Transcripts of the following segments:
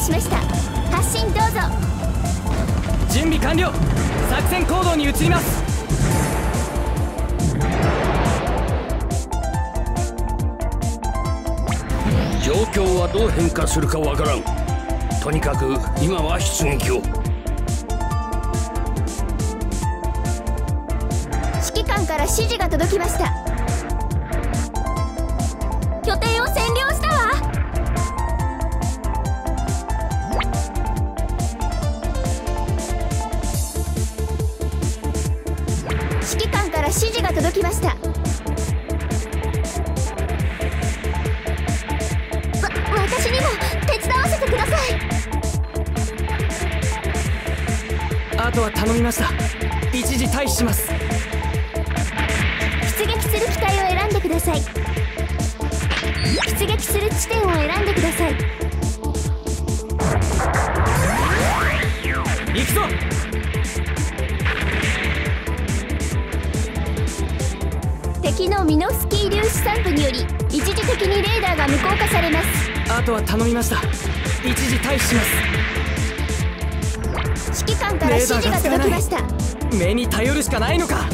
しました。発進どうぞ。準備完了。作戦行動に移ります。状況はどう変化するかわからん。とにかく今は出撃を。指揮官から指示が届きました。拠点ました。わ私にも手伝わせてください。あとは頼みました。一時退避します。出撃する機体を選んでください。出撃する地点を選んでください。行くぞ敵のミノフスキー粒子散布により一時的にレーダーが無効化されます。あとは頼みました。一時退避します。指揮官から指示が届きました。目に頼るしかないのか。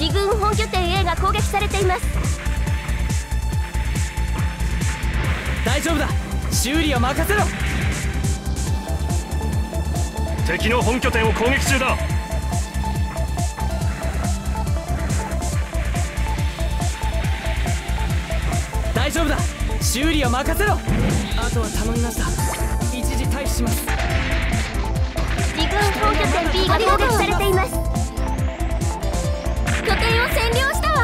自軍本拠点 A が攻撃されています大丈夫だ。修理は任せろ。敵の本拠点を攻撃中だ。大丈夫だ。修理は任せろ。あとは頼みました。一時退避します。自軍本拠点 B が攻撃されています。拠点を占領したわ。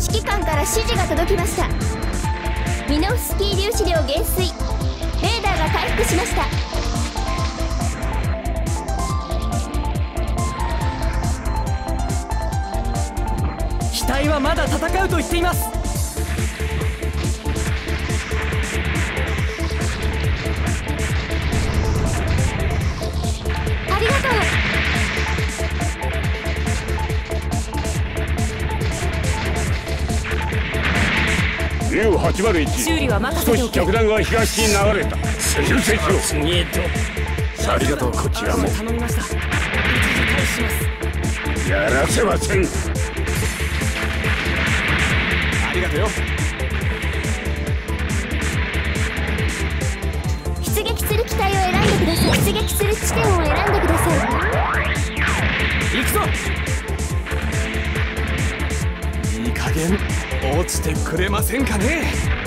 指揮官から指示が届きましたミノフスキー粒子量減衰。レーダーが回復しました。機体はまだ戦うと言っています。竜801修理は任せ少し着弾が東に流れた。修正しろ次へとありがとう。こちらも。頼みました。一時しますやらせません。ありがとうよ。出撃する機体を選んでください。出撃する地点を選んでください。行くぞ。いい加減落ちてくれませんかね？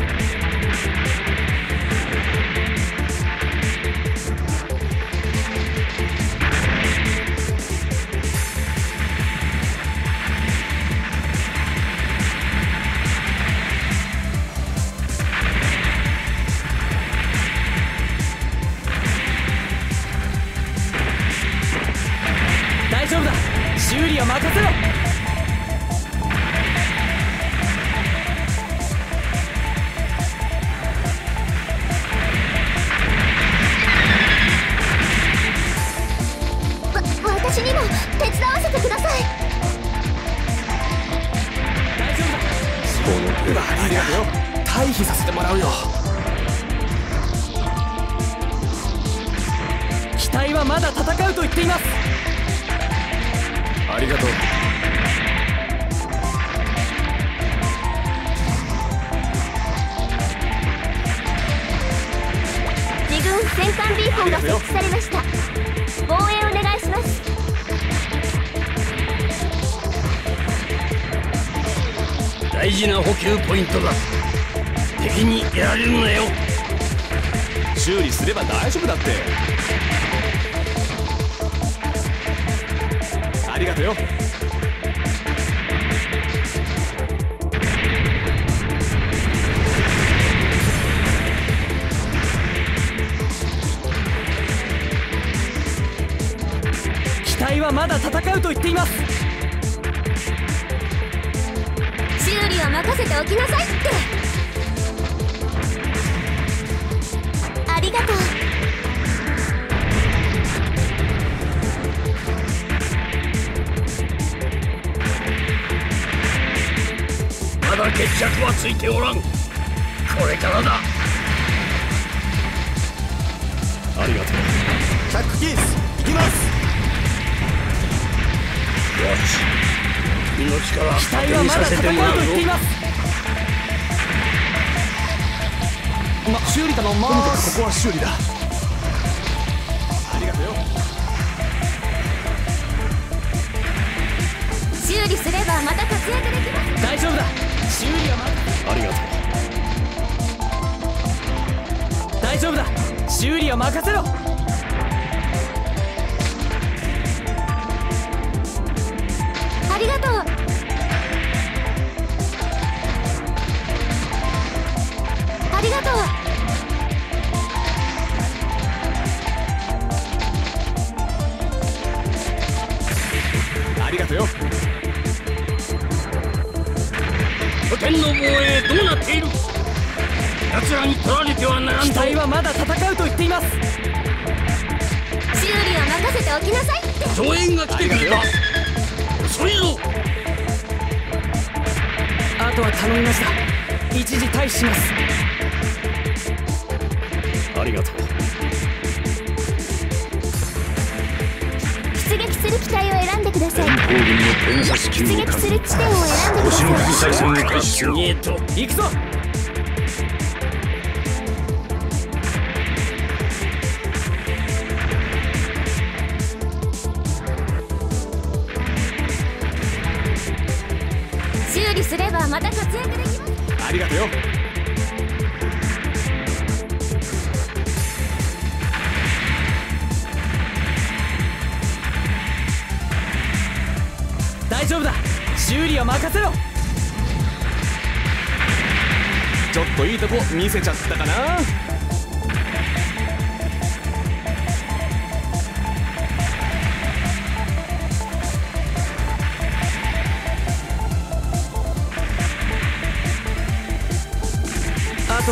はまだ戦うと言っています。ありがとう。自軍戦艦ビーコンが設置されました。防衛お願いします。大事な補給ポイントだ。敵にやられるなよ。修理すれば大丈夫だってありがとうよ。機体はまだ戦うと言っています。修理は任せておきなさいって。ありがとう。着はついておらん。これからだ。ありがとう。チャックキース行きます。よし。命から機体はまだ戦うと言っています。ま修理頼んます。ここは修理だ。ありがとうよ。修理すればまた活躍できます。大丈夫だ修理はありがとう大丈夫だ。修理は任せろ。ありがとう。ありがとう。奴らに取られてはならん機ぞ体はまだ戦うと言っています。修理は任せておきなさいって。増援が来てくれた。遅いぞあとは頼みました。一時退避します。ありがとう。出撃する機体を選んでください。連邦軍の偵察機出を撃する地点を選んでくだ星のさい作戦を開始しろ。次へと。行くぞすればまた活躍できます。ありがとう。よ大丈夫だ。修理は任せろ。ちょっといいとこ見せちゃったかな。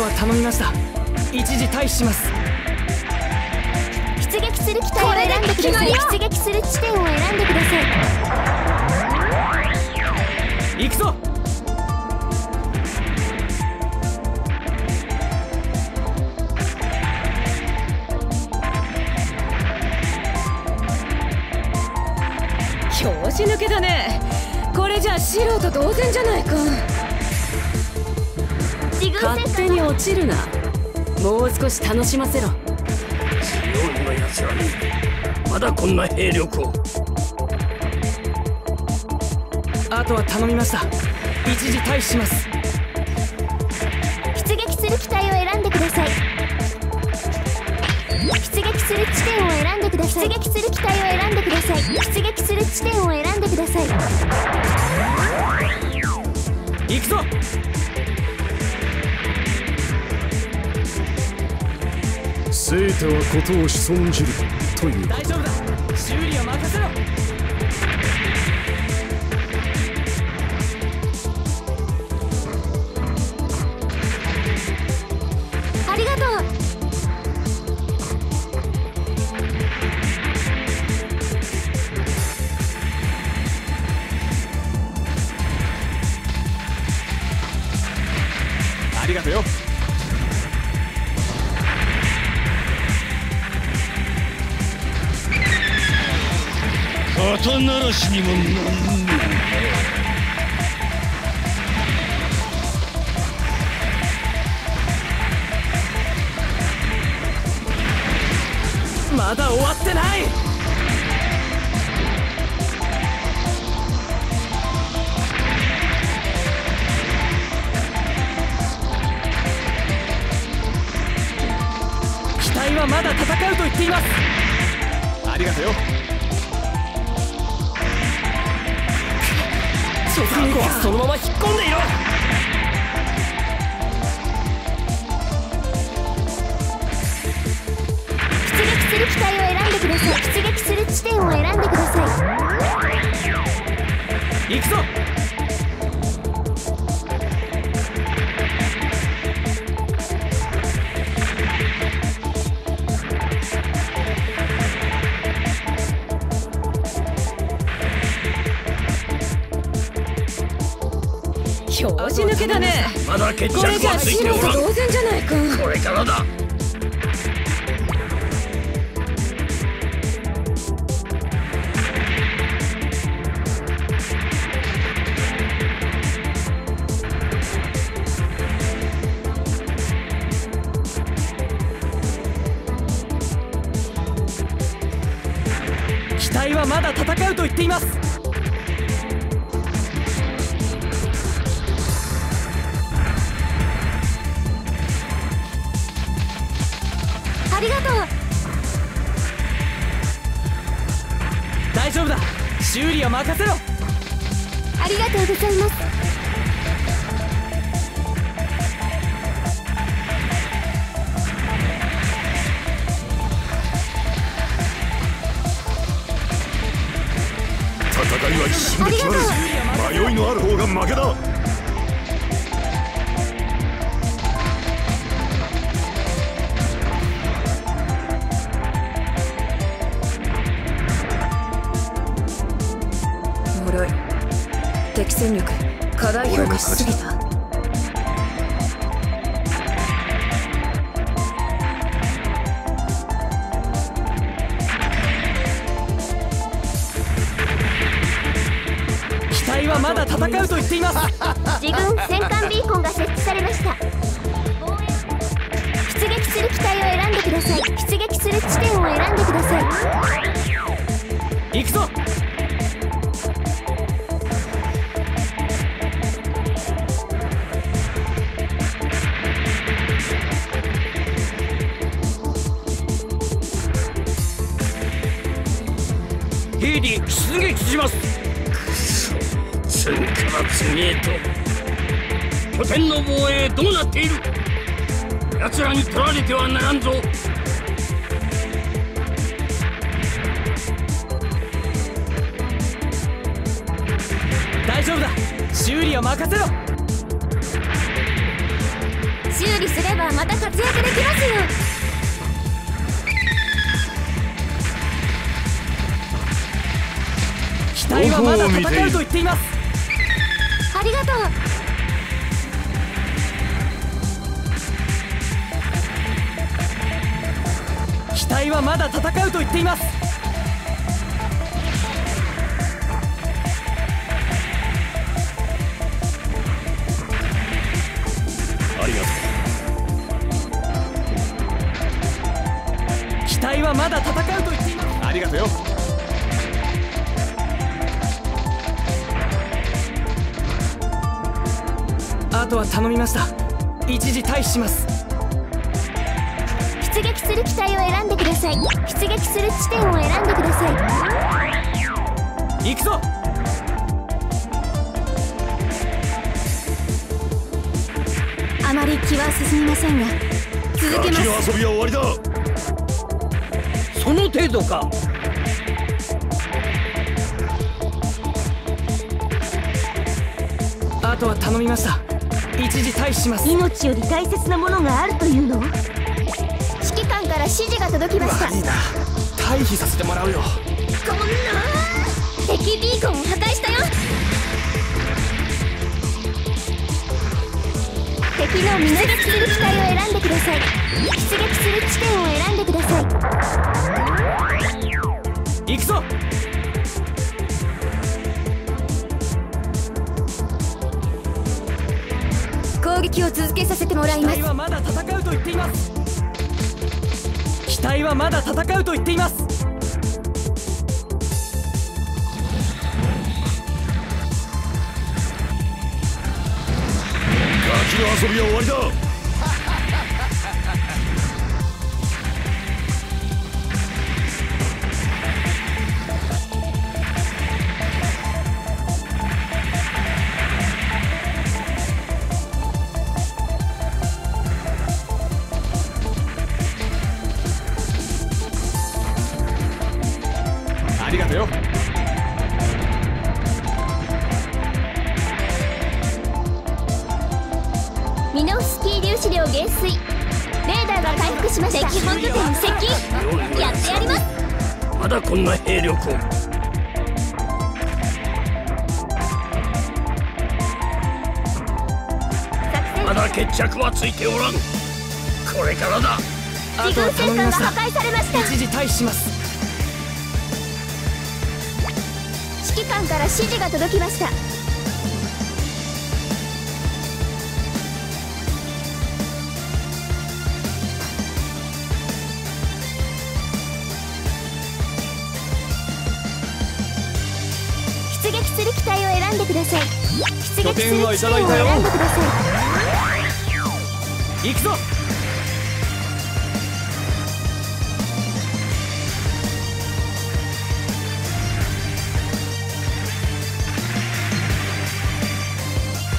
は頼みました。一時退避します。出撃する機体を選んでください。出撃する地点を選んでください。行くぞ。拍子抜けだね。これじゃ素人同然じゃないか勝手に落ちるな。もう少し楽しませろ。強いの奴らにまだこんな兵力を。あとは頼みました。一時退避します。出撃する機体を選んでください。出撃する地点を選んでください。出撃する機体を選んでください。出撃する地点を選んでください。行くぞ生徒はことを潜んじるという大丈夫だ。わってない。機体はまだ戦うと言っています。ありがとうよ直後はそのまま引っ込んでいろ。出撃する機体をください。出撃する地点を選んでください行くぞ拍子抜けだねまだ決着はついておらんこれからだ修理は任せろ。ありがとうございます。戦いは一瞬で決まる。迷いのある方が負けだ敵戦力課題評価しすぎた。機体はまだ戦うと言っています。自軍戦艦ビーコンが設置されました。出撃する機体を選んでください。出撃する地点を選んでください兵に出撃します。くそ次から次へと拠点の防衛どうなっている？奴らに取られてはならんぞ。大丈夫だ。修理は任せろ。修理すればまた活躍できますよ。機体はまだ戦うと言っています。ありがとう機体はまだ戦うと言っています。ありがと機体はまだ戦うと言っています。うありがとうよあとは頼みました。一時退避します。出撃する機体を選んでください。出撃する地点を選んでください。行くぞ。あまり気は進みませんが続けガます。キの遊びは終わりだ。その程度か。あとは頼みました一時退避します。命より大切なものがあるというの？指揮官から指示が届きました。いいな。退避させてもらうよ。こんな敵ビーコンを破壊したよ。敵の見逃しする機体を選んでください。出撃する地点を選んでください。行くぞ撃を続けさせてもらい機ます。体はまだ戦うと言っています。機体はまだ戦うと言っています。ガキの遊びは終わりだんな兵力を決着はついておらん。これからだ。自軍戦艦が破壊されました。一時退避します。指揮官から指示が届きました機体を選んでください。出撃する地点を選んでください。行くぞ。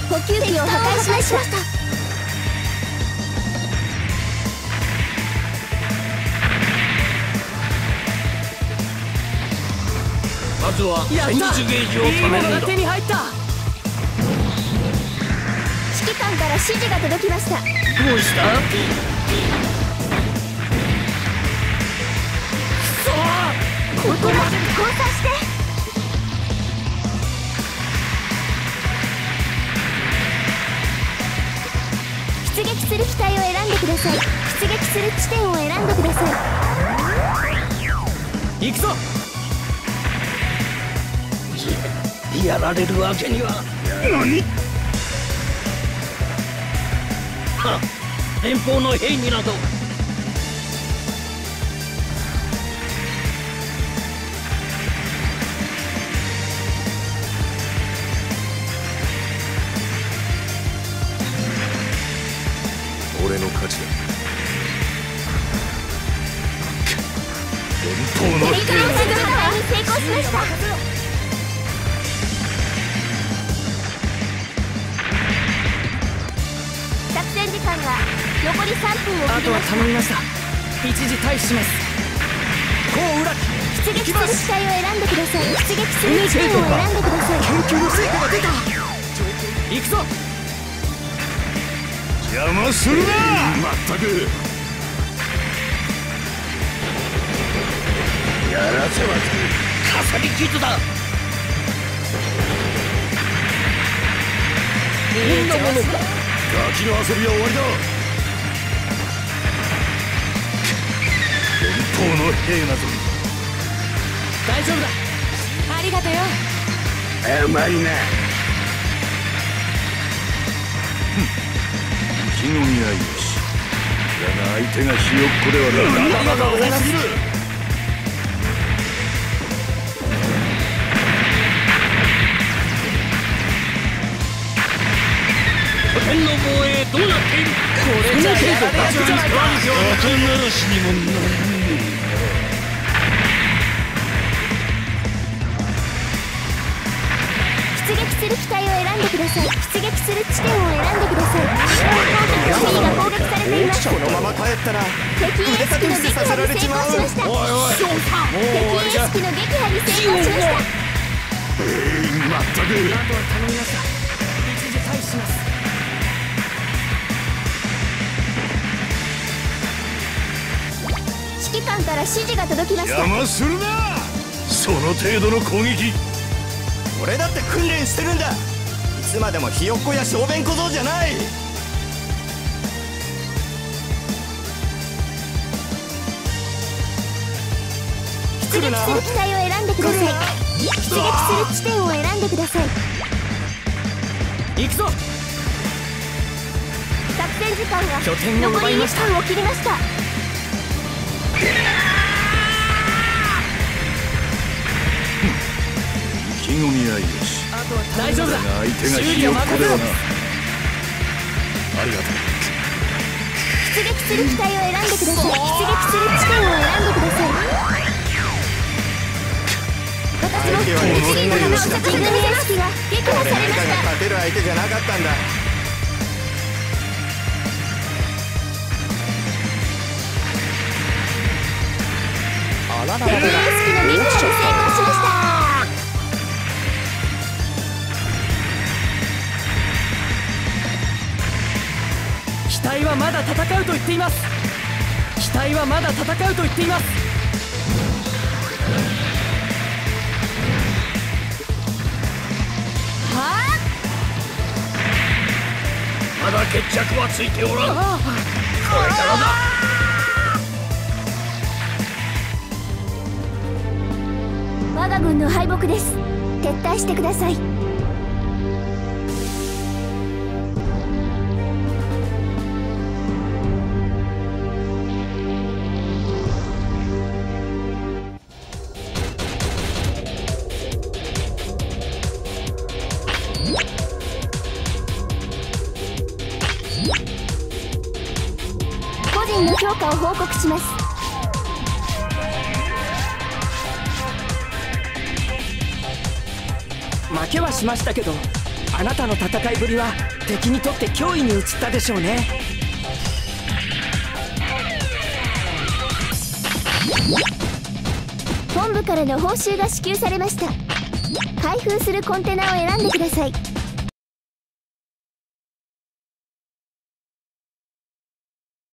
補給機を破壊しましたまずはゲージをいいものが貯めるんだ。手に入った。指揮官から指示が届きました。どうした？ここだ交差して。出撃する機体を選んでください。出撃する地点を選んでください。行くぞやられるわけには。何？はっ連邦の兵になど。俺の勝ちだ。連邦のテリトリースグ破壊に成功しました間が残り3分をあとは切りました。頼みました。一時退避します。こう裏出撃する機体を選んでください。出撃する地点を選んでください。研究の成果が出た。行くぞ。邪魔するな。まったく。やらせはかさり傷だ。こんなものか。ガキの遊びは終わりだ。連邦の兵など大丈夫だ。ありがとよ。甘いな。意気込みはよしだが相手がひよっこではない。ありがとうござい。ますすぎる拠点の防衛どうなっているこれじゃやられるじゃないか後ならしにもな出撃する機体を選んでください出撃する地点を選んでください機体が攻撃されていますこのまま帰った。ら敵エース機の撃破に成功しました。敵エース機の撃破に成功しました。えーまった。くあとは頼みました。一時退避します官から指示が届きました。邪魔するな。その程度の攻撃。俺だって訓練してるんだ。いつまでもひよっこや小便小僧じゃない。出撃する機体を選んでください。出撃する地点を選んでください。行くぞ。作戦時間が残り1奪いました。分を切りました意気込みはよし。あとは大丈夫だ。相手が修理はひよっこ任せろ。ではなありがとう。出撃する機体を選んでください。出撃する地点を選んでください。私も一輪の花を咲き組み組織が撃破されました勝てる相手じゃなかったんだました機体はまだ戦うと言っています機体はまだ戦うと言っていますまだ決着はついておらん。これからだ我が軍の敗北です。撤退してください。個人の評価を報告します。けはしましたけどあなたの戦いぶりは敵にとって脅威に移ったでしょうね。本部からの報酬が支給されました。開封するコンテナを選んでください。